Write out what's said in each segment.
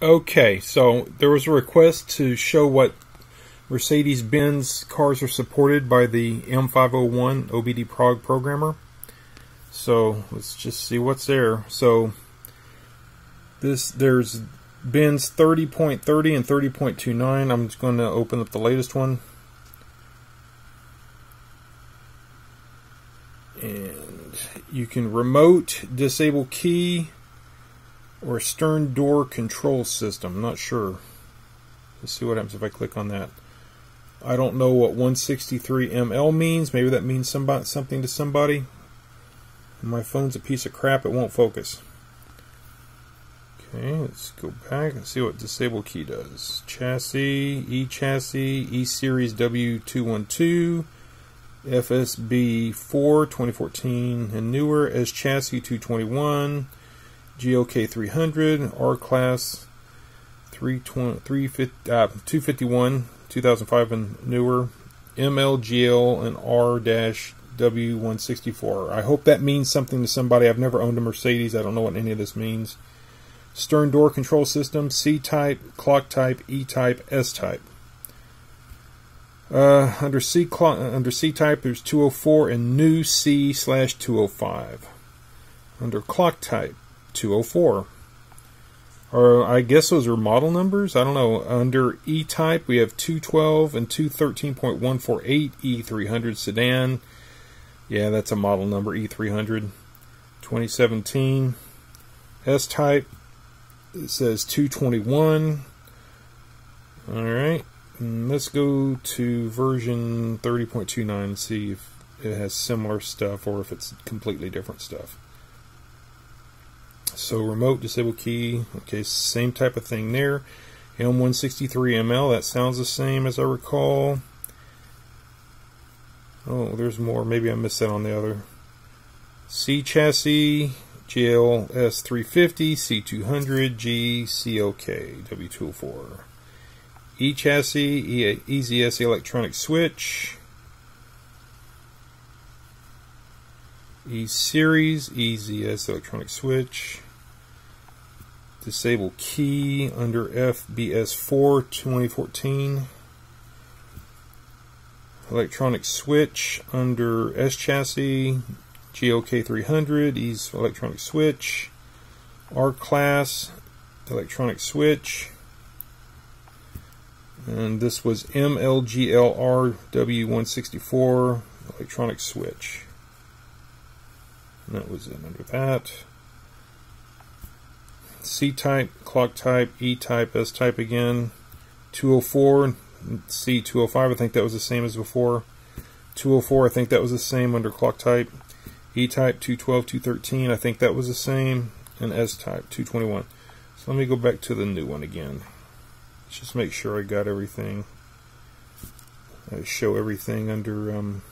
Okay, so there was a request to show what Mercedes-Benz cars are supported by the M501 OBD Prog programmer. So let's just see what's there. So this there's Benz 30.30 and 30.29. I'm just going to open up the latest one. And you can remote disable key or stern door control system. I'm not sure. Let's see what happens if I click on that. I don't know what 163 ml means. Maybe that means somebody, something to somebody. My phone's a piece of crap. It won't focus. Okay, let's go back and see what disable key does. Chassis, E chassis, E series W212, FBS 4 2014 and newer, S chassis 221, GLK 300, R class 350, uh, 251, 2005 and newer, MLGL and R W164. I hope that means something to somebody. I've never owned a Mercedes. I don't know what any of this means. Stern door control system, C type, clock type, E type, S type. Uh, under C under C type, there's 204 and new C slash 205. Under clock type, 204. Or I guess those are model numbers. I don't know. Under E type, we have 212 and 213.148 E300 sedan. Yeah, that's a model number E300. 2017. S type, it says 221. All right. And mm, let's go to version 30.29 and see if it has similar stuff or if it's completely different stuff. So remote disable key, okay, same type of thing there. M163ML, that sounds the same as I recall. Oh, there's more. Maybe I missed that on the other. C chassis, GLS 350, C200, G, COK, W204. E chassis, EZS electronic switch. E series, EZS electronic switch disable key under FBS4 2014. Electronic switch under S chassis, GLK300, E's electronic switch. R class, electronic switch. And this was MLGLR W164 electronic switch. That was in under that. C type, clock type, E type, S type again. 204, C 205, I think that was the same as before. 204, I think that was the same under clock type. E type 212, 213, I think that was the same. And S type 221. So let me go back to the new one again. Let's just make sure I got everything. I show everything under, um,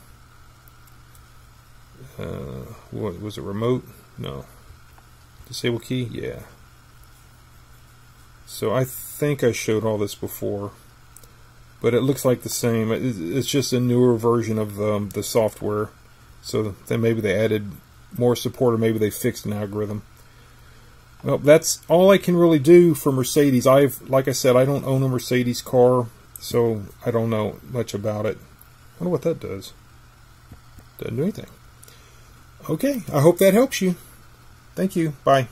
uh, what was it, remote? No. Disable key? Yeah. So I think I showed all this before, but it looks like the same. It's just a newer version of um, the software. So then maybe they added more support or maybe they fixed an algorithm. Well, that's all I can really do for Mercedes. I've, like I said, I don't own a Mercedes car, so I don't know much about it. I wonder what that does. Doesn't do anything. Okay, I hope that helps you. Thank you. Bye.